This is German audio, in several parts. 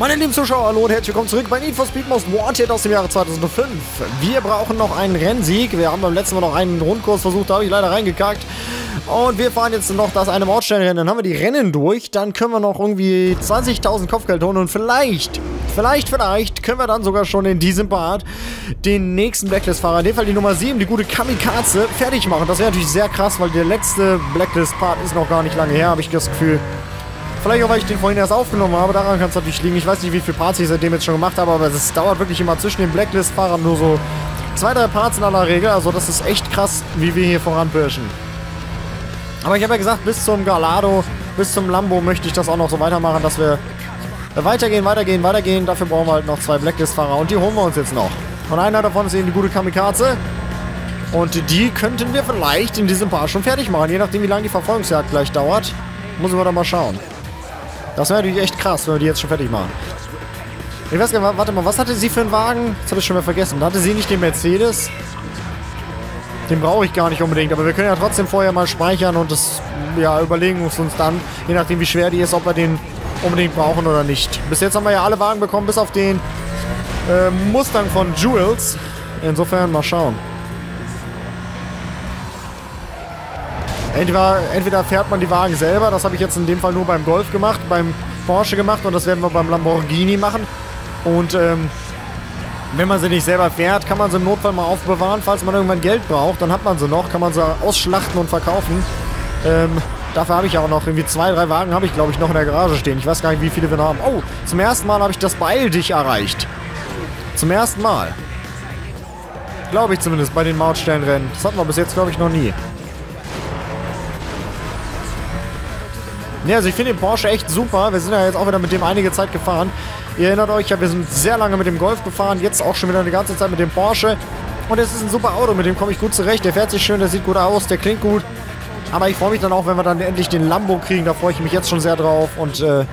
Meine lieben Zuschauer, hallo und herzlich willkommen zurück bei Need for Speed Most Wanted aus dem Jahre 2005. Wir brauchen noch einen Rennsieg. Wir haben beim letzten Mal noch einen Rundkurs versucht, da habe ich leider reingekackt. Und wir fahren jetzt noch das eine Mautstellenrennen. Dann haben wir die Rennen durch. Dann können wir noch irgendwie 20.000 Kopfgeld holen. Und vielleicht, vielleicht, vielleicht können wir dann sogar schon in diesem Part den nächsten Blacklist-Fahrer, in dem Fall die Nummer 7, die gute Kamikaze, fertig machen. Das wäre natürlich sehr krass, weil der letzte Blacklist-Part ist noch gar nicht lange her, habe ich das Gefühl. Vielleicht auch, weil ich den vorhin erst aufgenommen habe. Daran kann es natürlich liegen. Ich weiß nicht, wie viele Parts ich seitdem jetzt schon gemacht habe, aber es dauert wirklich immer zwischen den Blacklist-Fahrern nur so zwei, drei Parts in aller Regel. Also das ist echt krass, wie wir hier voranpirschen. Aber ich habe ja gesagt, bis zum Galado, bis zum Lambo möchte ich das auch noch so weitermachen, dass wir weitergehen, weitergehen, weitergehen. Dafür brauchen wir halt noch zwei Blacklist-Fahrer und die holen wir uns jetzt noch. Und einer davon ist eben die gute Kamikaze. Und die könnten wir vielleicht in diesem Paar schon fertig machen, je nachdem, wie lange die Verfolgungsjagd gleich dauert. Muss wir da mal schauen. Das wäre natürlich echt krass, wenn wir die jetzt schon fertig machen. Ich weiß gar nicht, warte mal, was hatte sie für einen Wagen? Das habe ich schon mal vergessen. Hatte sie nicht den Mercedes? Den brauche ich gar nicht unbedingt, aber wir können ja trotzdem vorher mal speichern und das ja, überlegen uns dann, je nachdem wie schwer die ist, ob wir den unbedingt brauchen oder nicht. Bis jetzt haben wir ja alle Wagen bekommen, bis auf den äh, Mustang von Jules. Insofern mal schauen. Entweder, entweder fährt man die Wagen selber, das habe ich jetzt in dem Fall nur beim Golf gemacht, beim Porsche gemacht und das werden wir beim Lamborghini machen. Und ähm, wenn man sie nicht selber fährt, kann man sie im Notfall mal aufbewahren, falls man irgendwann Geld braucht, dann hat man sie noch, kann man sie ausschlachten und verkaufen. Ähm, dafür habe ich auch noch irgendwie zwei, drei Wagen habe ich glaube ich noch in der Garage stehen. Ich weiß gar nicht, wie viele wir noch haben. Oh, zum ersten Mal habe ich das Beil dich erreicht. Zum ersten Mal. Glaube ich zumindest bei den Mautstellenrennen. Das hatten wir bis jetzt glaube ich noch nie. Ja, also ich finde den Porsche echt super. Wir sind ja jetzt auch wieder mit dem einige Zeit gefahren. Ihr erinnert euch ja, wir sind sehr lange mit dem Golf gefahren. Jetzt auch schon wieder eine ganze Zeit mit dem Porsche. Und es ist ein super Auto, mit dem komme ich gut zurecht. Der fährt sich schön, der sieht gut aus, der klingt gut. Aber ich freue mich dann auch, wenn wir dann endlich den Lambo kriegen. Da freue ich mich jetzt schon sehr drauf. Und äh,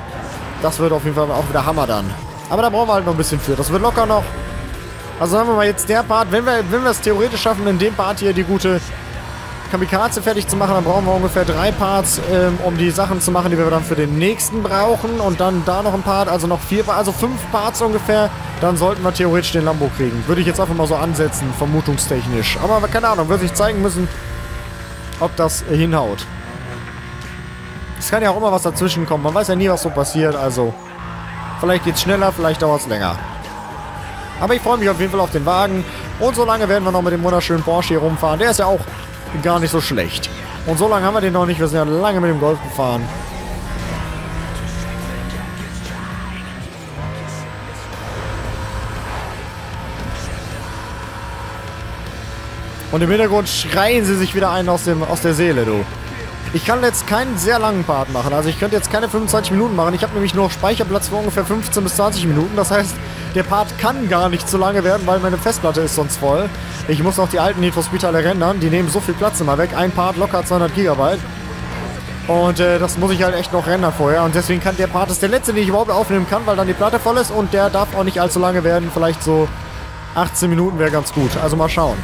das wird auf jeden Fall auch wieder Hammer dann. Aber da brauchen wir halt noch ein bisschen für. Das wird locker noch. Also sagen wir mal jetzt der Part, wenn wir, wenn wir es theoretisch schaffen, in dem Part hier die gute Kamikaze fertig zu machen, dann brauchen wir ungefähr drei Parts, ähm, um die Sachen zu machen, die wir dann für den nächsten brauchen. Und dann da noch ein Part, also noch vier, also fünf Parts ungefähr. Dann sollten wir theoretisch den Lambo kriegen. Würde ich jetzt einfach mal so ansetzen, vermutungstechnisch. Aber keine Ahnung, wird sich zeigen müssen, ob das hinhaut. Es kann ja auch immer was dazwischen kommen. Man weiß ja nie, was so passiert. Also, vielleicht geht es schneller, vielleicht dauert es länger. Aber ich freue mich auf jeden Fall auf den Wagen. Und so lange werden wir noch mit dem wunderschönen Porsche hier rumfahren. Der ist ja auch gar nicht so schlecht. Und so lange haben wir den noch nicht. Wir sind ja lange mit dem Golf gefahren. Und im Hintergrund schreien sie sich wieder ein aus, dem, aus der Seele, du. Ich kann jetzt keinen sehr langen Part machen. Also ich könnte jetzt keine 25 Minuten machen. Ich habe nämlich nur Speicherplatz für ungefähr 15 bis 20 Minuten. Das heißt, der Part kann gar nicht so lange werden, weil meine Festplatte ist sonst voll. Ich muss noch die alten Need for Speed Teile rendern. Die nehmen so viel Platz immer weg. Ein Part locker 200 GB. Und äh, das muss ich halt echt noch rendern vorher. Und deswegen kann der Part, ist der letzte, den ich überhaupt aufnehmen kann, weil dann die Platte voll ist. Und der darf auch nicht allzu lange werden. Vielleicht so 18 Minuten wäre ganz gut. Also mal schauen.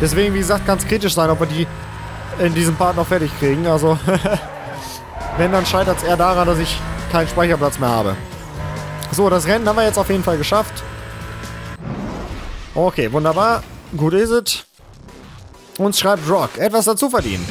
Deswegen, wie gesagt, es kritisch sein, ob wir die in diesem Part noch fertig kriegen. Also, wenn, dann scheitert es eher daran, dass ich keinen Speicherplatz mehr habe. So, das Rennen haben wir jetzt auf jeden Fall geschafft. Okay, wunderbar. Gut ist es. Uns schreibt Rock. Etwas dazu verdienen.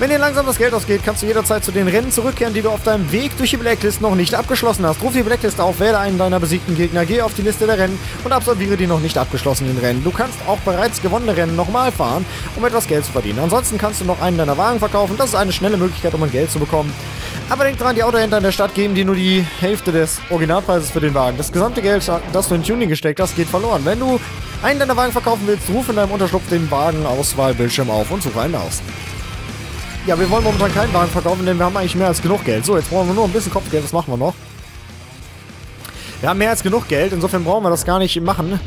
Wenn dir langsam das Geld ausgeht, kannst du jederzeit zu den Rennen zurückkehren, die du auf deinem Weg durch die Blacklist noch nicht abgeschlossen hast. Ruf die Blacklist auf, wähle einen deiner besiegten Gegner, geh auf die Liste der Rennen und absolviere die noch nicht abgeschlossenen Rennen. Du kannst auch bereits gewonnene Rennen nochmal fahren, um etwas Geld zu verdienen. Ansonsten kannst du noch einen deiner Wagen verkaufen. Das ist eine schnelle Möglichkeit, um ein Geld zu bekommen. Aber denk dran, die Autohändler in der Stadt geben dir nur die Hälfte des Originalpreises für den Wagen. Das gesamte Geld, das du in Tuning gesteckt hast, geht verloren. Wenn du einen deiner Wagen verkaufen willst, ruf in deinem Unterschlupf den Wagenauswahlbildschirm auf und suche einen aus. Ja, wir wollen momentan keinen Wagen verkaufen, denn wir haben eigentlich mehr als genug Geld. So, jetzt brauchen wir nur ein bisschen Kopfgeld. Was machen wir noch? Wir haben mehr als genug Geld, insofern brauchen wir das gar nicht machen.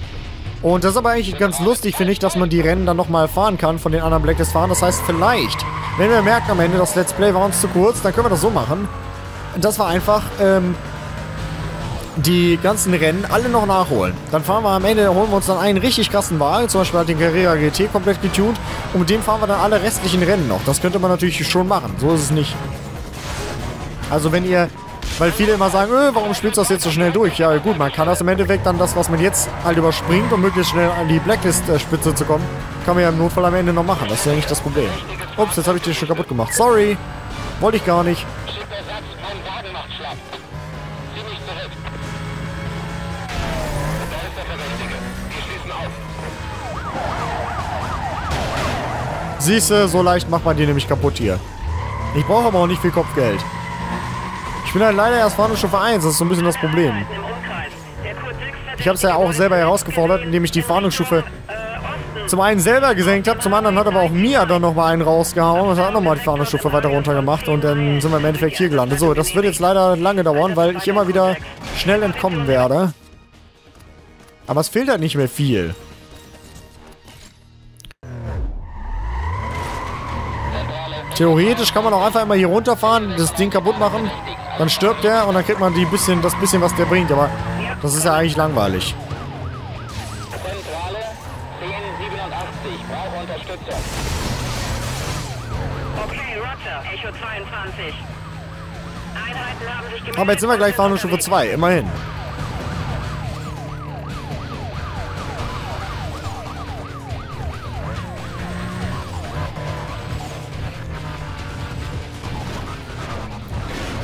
Und das ist aber eigentlich ganz lustig, finde ich, dass man die Rennen dann nochmal fahren kann von den anderen Blacklist-Fahrern. Das heißt, vielleicht, wenn wir merken am Ende, das Let's Play war uns zu kurz, dann können wir das so machen. Das war einfach, ähm, die ganzen Rennen alle noch nachholen. Dann fahren wir am Ende, holen wir uns dann einen richtig krassen Wagen, zum Beispiel halt den Carrera GT komplett getuned und mit dem fahren wir dann alle restlichen Rennen noch. Das könnte man natürlich schon machen, so ist es nicht. Also wenn ihr, Weil viele immer sagen, öh, warum spielst du das jetzt so schnell durch? Ja gut, man kann das im Endeffekt dann das, was man jetzt halt überspringt, um möglichst schnell an die Blacklist-Spitze zu kommen, kann man ja im Notfall am Ende noch machen. Das ist ja nicht das Problem. Ups, jetzt habe ich den schon kaputt gemacht. Sorry. Wollte ich gar nicht. Siehste, so leicht macht man die nämlich kaputt hier. Ich brauche aber auch nicht viel Kopfgeld. Ich bin halt leider erst Fahndungsstufe 1, das ist so ein bisschen das Problem. Ich habe es ja auch selber herausgefordert, indem ich die Fahndungsstufe zum einen selber gesenkt habe, zum anderen hat aber auch Mia dann nochmal einen rausgehauen und hat nochmal die Fahndungsstufe weiter runter gemacht und dann sind wir im Endeffekt hier gelandet. So, das wird jetzt leider lange dauern, weil ich immer wieder schnell entkommen werde. Aber es fehlt halt nicht mehr viel. Theoretisch kann man auch einfach immer hier runterfahren, das Ding kaputt machen, dann stirbt der und dann kriegt man die bisschen, das bisschen, was der bringt. Aber das ist ja eigentlich langweilig. Echo 22. Einheiten haben sich gemeldet. Aber jetzt sind wir gleich Fahndungsstufe 2, immerhin.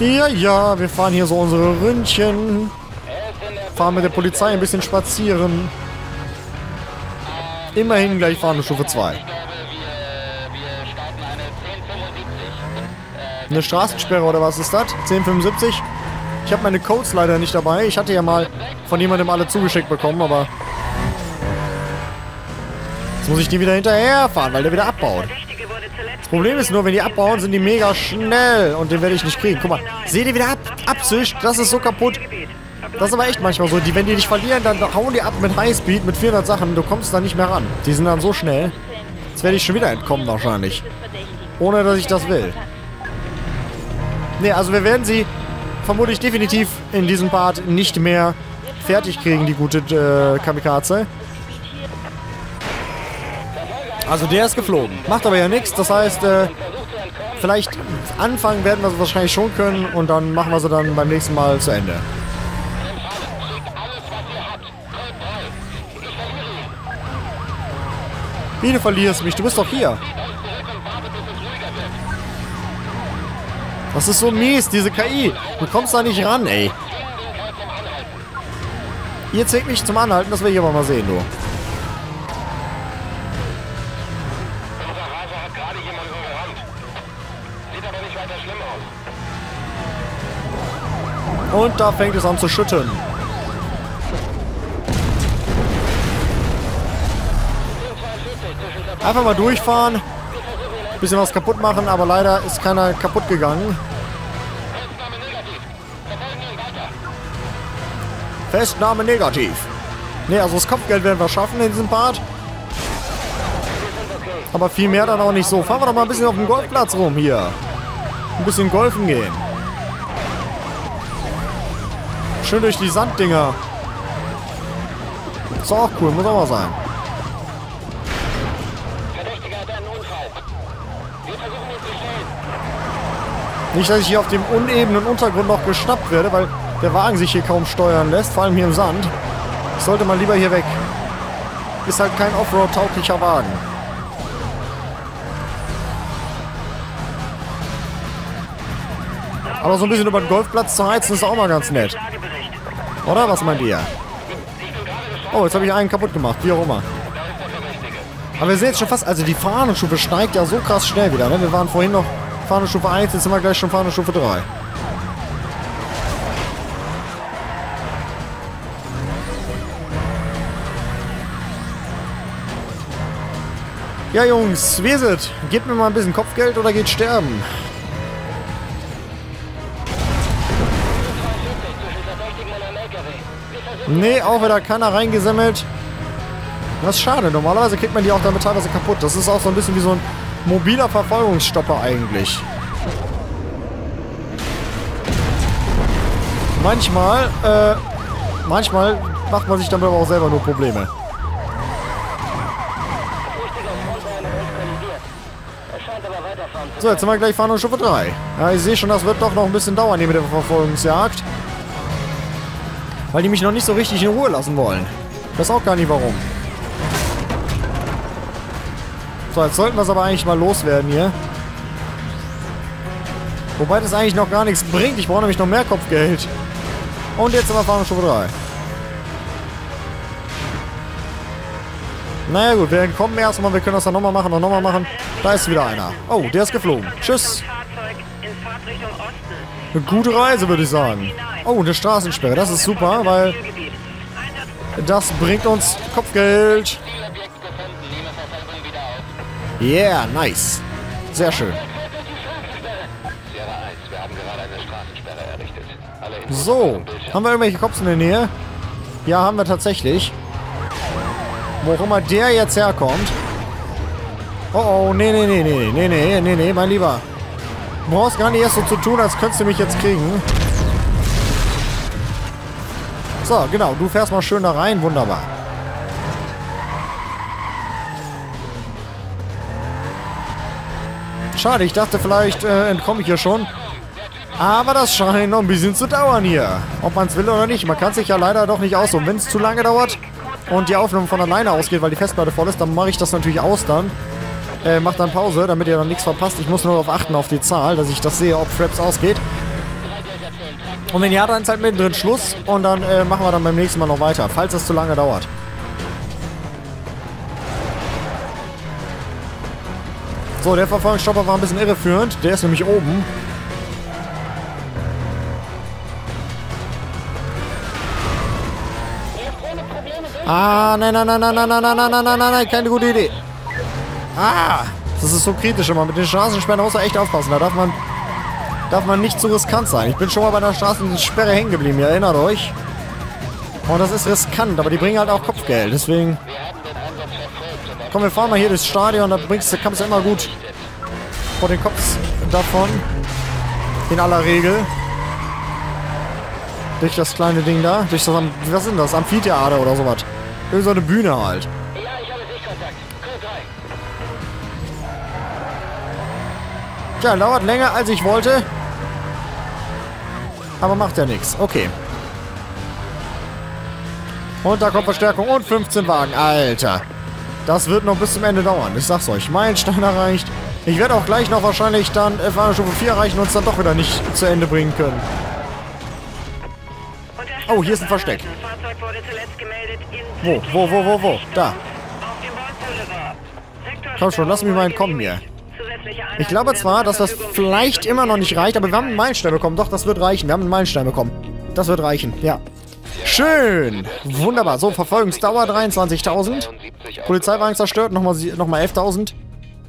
Ja, ja, wir fahren hier so unsere Ründchen. Fahren mit der Polizei ein bisschen spazieren. Immerhin gleich Fahndungsstufe 2. Ich glaube, wir, wir starten eine 1075. Eine Straßensperre oder was ist das? 1075? Ich habe meine Codes leider nicht dabei. Ich hatte ja mal von jemandem alle zugeschickt bekommen, aber... Jetzt muss ich die wieder hinterherfahren, weil der wieder abbaut. Das Problem ist nur, wenn die abbauen, sind die mega schnell. Und den werde ich nicht kriegen. Guck mal, seht ihr, wie der ab abzischt? Das ist so kaputt. Das ist aber echt manchmal so. Die, wenn die dich verlieren, dann hauen die ab mit Highspeed, mit 400 Sachen. Du kommst da nicht mehr ran. Die sind dann so schnell. Jetzt werde ich schon wieder entkommen wahrscheinlich. Ohne, dass ich das will. Ne, also wir werden sie vermutlich definitiv in diesem Part nicht mehr fertig kriegen, die gute äh, Kamikaze. Also der ist geflogen. Macht aber ja nichts. Das heißt, äh, vielleicht anfangen werden wir sie wahrscheinlich schon können und dann machen wir sie dann beim nächsten Mal zu Ende. Wie du verlierst mich? Du bist doch hier. Das ist so mies, diese KI. Du kommst da nicht ran, ey. Ihr zählt mich zum Anhalten, das will ich aber mal sehen, du. Und da fängt es an zu schütten. Einfach mal durchfahren. Bisschen was kaputt machen, aber leider ist keiner kaputt gegangen. Festnahme negativ. Ne, also das Kopfgeld werden wir schaffen in diesem Part. Aber viel mehr dann auch nicht so. Fahren wir doch mal ein bisschen auf dem Golfplatz rum hier. Ein bisschen golfen gehen. Schön durch die Sanddinger. Ist auch cool, muss auch mal sein. Nicht, dass ich hier auf dem unebenen Untergrund noch geschnappt werde, weil der Wagen sich hier kaum steuern lässt, vor allem hier im Sand. Ich sollte mal lieber hier weg. Ist halt kein Offroad-tauglicher Wagen. Aber so ein bisschen über den Golfplatz zu heizen ist auch mal ganz nett. Oder? Was meint ihr? Oh, jetzt habe ich einen kaputt gemacht. Wie auch immer. Aber wir sehen jetzt schon fast... Also die Fahnenstufe steigt ja so krass schnell wieder. Ne? Wir waren vorhin noch Fahnenstufe 1, jetzt sind wir gleich schon Fahnenstufe 3. Ja, Jungs, ist es? Gebt mir mal ein bisschen Kopfgeld oder geht sterben? Nee, auch wieder keiner reingesammelt. Das ist schade. Normalerweise kriegt man die auch damit teilweise kaputt. Das ist auch so ein bisschen wie so ein mobiler Verfolgungsstopper eigentlich. Manchmal, äh, manchmal macht man sich damit aber auch selber nur Probleme. So, jetzt sind wir gleich Fahndungsstufe 3. Ja, ich sehe schon, das wird doch noch ein bisschen dauern hier mit der Verfolgungsjagd. Weil die mich noch nicht so richtig in Ruhe lassen wollen. Ich weiß auch gar nicht warum. So, jetzt sollten wir es aber eigentlich mal loswerden hier. Wobei das eigentlich noch gar nichts bringt. Ich brauche nämlich noch mehr Kopfgeld. Und jetzt sind wir Fahndungsstufe 3. Naja gut, wir entkommen erstmal. Wir können das dann nochmal machen und nochmal machen. Da ist wieder einer. Oh, der ist geflogen. Tschüss. Eine gute Reise, würde ich sagen. Oh, eine Straßensperre. Das ist super, weil das bringt uns Kopfgeld. Yeah, nice. Sehr schön. Sierra 1, wir haben gerade eine Straßensperre errichtet. Alle Infos So, haben wir irgendwelche Cops in der Nähe? Ja, haben wir tatsächlich. Wo auch immer der jetzt herkommt. Oh, oh, nee, nee, nee, nee, nee, nee, nee, nee, mein Lieber. Du brauchst gar nicht erst so zu tun, als könntest du mich jetzt kriegen. So, genau, du fährst mal schön da rein, wunderbar. Schade, ich dachte vielleicht äh, entkomme ich hier schon. Aber das scheint noch ein bisschen zu dauern hier. Ob man es will oder nicht. Man kann sich ja leider doch nicht aussuchen. Wenn es zu lange dauert und die Aufnahme von alleine ausgeht, weil die Festplatte voll ist, dann mache ich das natürlich aus dann. Äh, mach dann Pause, damit ihr dann nichts verpasst. Ich muss nur darauf achten, auf die Zahl, dass ich das sehe, ob Fraps ausgeht. Und wenn ja, dann ist halt mittendrin Schluss und dann äh, machen wir dann beim nächsten Mal noch weiter, falls es zu lange dauert. So, der Verfolgungsstopper war ein bisschen irreführend. Der ist nämlich oben. Ah, nein, nein, nein, nein, nein, nein, nein, nein, nein, nein, nein, keine gute Idee. Ah, das ist so kritisch immer. Mit den Straßensperren muss man echt aufpassen. Da darf man, darf man nicht zu riskant sein. Ich bin schon mal bei der Straßensperre hängen geblieben, ihr erinnert euch. Und das ist riskant, aber die bringen halt auch Kopfgeld. Deswegen, komm, wir fahren mal hier durchs Stadion. Da bringst du, du immer gut vor den Kopf davon. In aller Regel. Durch das kleine Ding da. Durch das, was denn das? Amphitheater oder sowas. Irgend so eine Bühne halt. Ja, ich habe Sichtkontakt. Code 3. Tja, dauert länger als ich wollte. Aber macht ja nichts. Okay. Und da kommt Verstärkung und 15 Wagen. Alter. Das wird noch bis zum Ende dauern. Ich sag's euch. Meilenstein erreicht. Ich werde auch gleich noch wahrscheinlich dann äh, Stufe 4 erreichen und uns dann doch wieder nicht zu Ende bringen können. Oh, hier ist ein Versteck. Wo, wo, wo, wo, wo? Da. Komm schon, lass mich mal entkommen hier. Ich glaube zwar, dass das vielleicht immer noch nicht reicht, aber wir haben einen Meilenstein bekommen. Doch, das wird reichen. Wir haben einen Meilenstein bekommen. Das wird reichen, ja. Schön. Wunderbar. So, Verfolgungsdauer 23.000. Polizeiwagen zerstört, nochmal nochmal 11.000.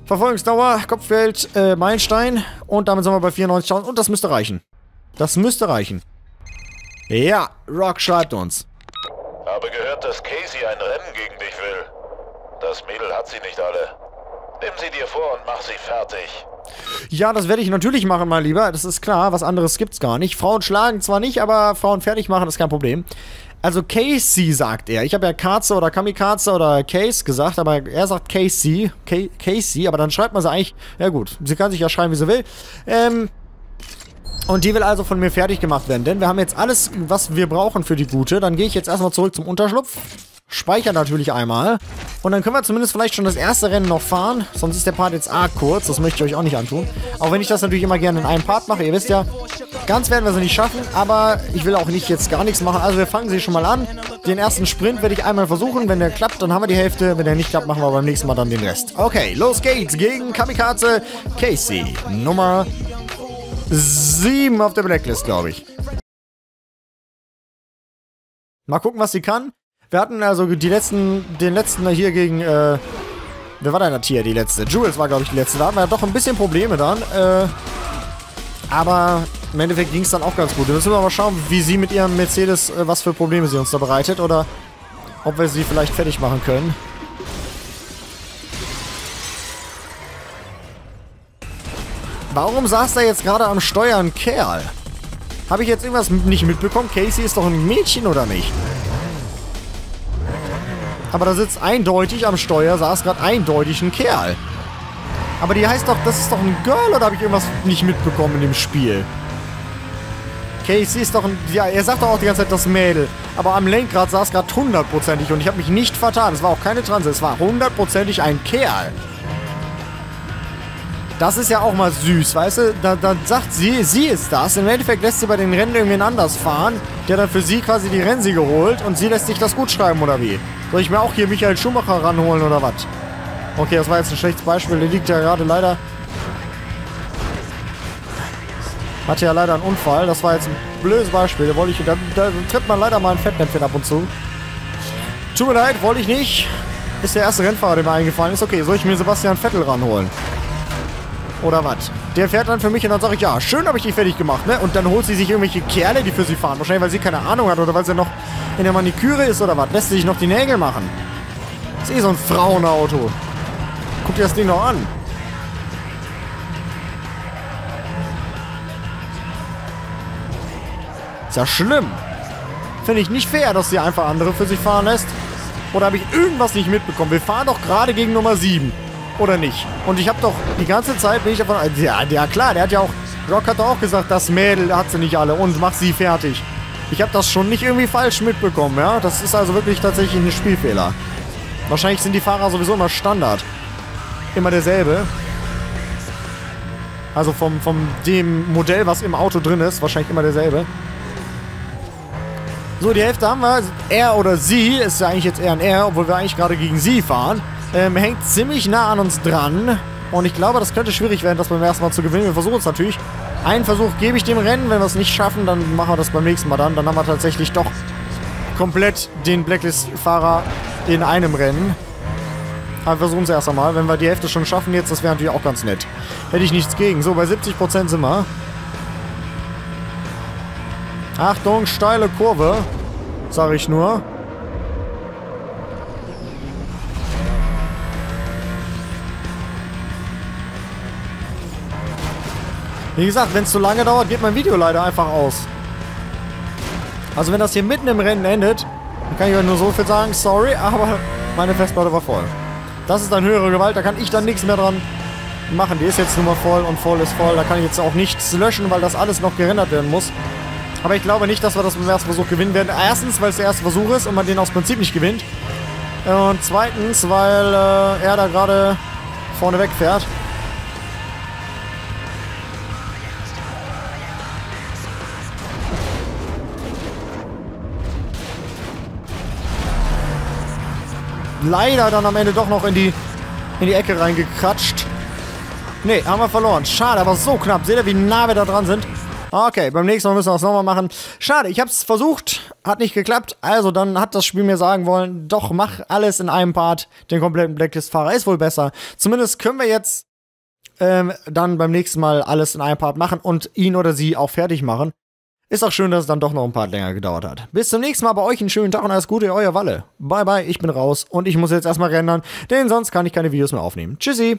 Verfolgungsdauer, Kopfgeld, äh, Meilenstein. Und damit sind wir bei 94.000. Und das müsste reichen. Das müsste reichen. Ja, Rock schreibt uns. Habe gehört, dass Casey ein Rennen gegen dich will. Das Mädel hat sie nicht alle. Nimm sie dir vor und mach sie fertig. Ja, das werde ich natürlich machen, mein Lieber. Das ist klar, was anderes gibt's gar nicht. Frauen schlagen zwar nicht, aber Frauen fertig machen ist kein Problem. Also Casey sagt er. Ich habe ja Katze oder Kamikaze oder Case gesagt, aber er sagt Casey. Ca- Casey, aber dann schreibt man sie eigentlich. Ja gut, sie kann sich ja schreiben, wie sie will. Ähm. Und die will also von mir fertig gemacht werden, denn wir haben jetzt alles, was wir brauchen für die Gute. Dann gehe ich jetzt erstmal zurück zum Unterschlupf. Speicher natürlich einmal. Und dann können wir zumindest vielleicht schon das erste Rennen noch fahren. Sonst ist der Part jetzt arg kurz. Das möchte ich euch auch nicht antun. Auch wenn ich das natürlich immer gerne in einem Part mache. Ihr wisst ja, ganz werden wir sie nicht schaffen. Aber ich will auch nicht jetzt gar nichts machen. Also wir fangen sie schon mal an. Den ersten Sprint werde ich einmal versuchen. Wenn der klappt, dann haben wir die Hälfte. Wenn der nicht klappt, machen wir beim nächsten Mal dann den Rest. Okay, los geht's gegen Kamikaze Casey. Nummer 7 auf der Blacklist, glaube ich. Mal gucken, was sie kann. Wir hatten also die letzten, den letzten hier gegen, äh, wer war denn das hier, die letzte? Jules war, glaube ich, die letzte. Da hatten wir doch ein bisschen Probleme dann, äh, aber im Endeffekt ging es dann auch ganz gut. Wir müssen mal schauen, wie sie mit ihrem Mercedes, äh, was für Probleme sie uns da bereitet oder ob wir sie vielleicht fertig machen können. Warum saß da jetzt gerade am Steuer ein Kerl? Habe ich jetzt irgendwas nicht mitbekommen? Casey ist doch ein Mädchen, oder nicht? Aber da sitzt eindeutig am Steuer, saß gerade eindeutig ein Kerl. Aber die heißt doch, das ist doch ein Girl oder habe ich irgendwas nicht mitbekommen in dem Spiel? Casey ist doch ein. Ja, er sagt doch auch die ganze Zeit das Mädel. Aber am Lenkrad saß gerade hundertprozentig und ich habe mich nicht vertan. Es war auch keine Transe, es war hundertprozentig ein Kerl. Das ist ja auch mal süß, weißt du? Da, dann sagt sie, sie ist das. Im Endeffekt lässt sie bei den Rennen irgendwen anders fahren, der dann für sie quasi die Rennsiege holt und sie lässt sich das gut schreiben, oder wie? Soll ich mir auch hier Michael Schumacher ranholen, oder was? Okay, das war jetzt ein schlechtes Beispiel. Der liegt ja gerade leider... Hatte ja leider einen Unfall. Das war jetzt ein blödes Beispiel. Da, wollte ich, da, da tritt man leider mal ein Fettnäpfchen ab und zu. Tut mir leid, wollte ich nicht. Ist der erste Rennfahrer, der mir eingefallen ist. Okay, soll ich mir Sebastian Vettel ranholen? Oder was? Der fährt dann für mich und dann sage ich, ja, schön habe ich dich fertig gemacht, ne? Und dann holt sie sich irgendwelche Kerle, die für sie fahren. Wahrscheinlich, weil sie keine Ahnung hat oder weil sie noch in der Maniküre ist oder was. Lässt sie sich noch die Nägel machen. ist eh so ein Frauenauto. Guck dir das Ding noch an. Ist ja schlimm. Finde ich nicht fair, dass sie einfach andere für sich fahren lässt. Oder habe ich irgendwas nicht mitbekommen? Wir fahren doch gerade gegen Nummer 7. Oder nicht? Und ich habe doch die ganze Zeit bin ich davon. Ja, ja klar, der hat ja auch. Rock hat doch auch gesagt, das Mädel hat sie nicht alle und mach sie fertig. Ich habe das schon nicht irgendwie falsch mitbekommen, ja? Das ist also wirklich tatsächlich ein Spielfehler. Wahrscheinlich sind die Fahrer sowieso immer Standard. Immer derselbe. Also vom, vom dem Modell, was im Auto drin ist, wahrscheinlich immer derselbe. So, die Hälfte haben wir. Er oder sie, ist ja eigentlich jetzt eher ein Er, obwohl wir eigentlich gerade gegen sie fahren. Ähm, hängt ziemlich nah an uns dran. Und ich glaube, das könnte schwierig werden, das beim ersten Mal zu gewinnen. Wir versuchen es natürlich. Einen Versuch gebe ich dem Rennen. Wenn wir es nicht schaffen, dann machen wir das beim nächsten Mal dann. Dann haben wir tatsächlich doch komplett den Blacklist-Fahrer in einem Rennen. Aber wir versuchen es erst einmal. Wenn wir die Hälfte schon schaffen jetzt, das wäre natürlich auch ganz nett. Hätte ich nichts gegen. So, bei 70% sind wir. Achtung, steile Kurve. Sag ich nur. Wie gesagt, wenn es zu lange dauert, geht mein Video leider einfach aus. Also wenn das hier mitten im Rennen endet, dann kann ich euch nur so viel sagen, sorry, aber meine Festplatte war voll. Das ist dann höhere Gewalt, da kann ich dann nichts mehr dran machen. Die ist jetzt nun mal voll und voll ist voll. Da kann ich jetzt auch nichts löschen, weil das alles noch gerendert werden muss. Aber ich glaube nicht, dass wir das beim ersten Versuch gewinnen werden. Erstens, weil es der erste Versuch ist und man den aus Prinzip nicht gewinnt. Und zweitens, weil äh, er da gerade vorne wegfährt. Leider dann am Ende doch noch in die, in die Ecke reingekratscht. Ne, haben wir verloren. Schade, aber so knapp. Seht ihr, wie nah wir da dran sind? Okay, beim nächsten Mal müssen wir es nochmal machen. Schade, ich habe es versucht, hat nicht geklappt. Also dann hat das Spiel mir sagen wollen, doch, mach alles in einem Part. Den kompletten Blacklist-Fahrer ist wohl besser. Zumindest können wir jetzt ähm, dann beim nächsten Mal alles in einem Part machen und ihn oder sie auch fertig machen. Ist auch schön, dass es dann doch noch ein Part länger gedauert hat. Bis zum nächsten Mal bei euch. Einen schönen Tag und alles Gute, euer Walle. Bye bye, ich bin raus und ich muss jetzt erstmal rendern, denn sonst kann ich keine Videos mehr aufnehmen. Tschüssi.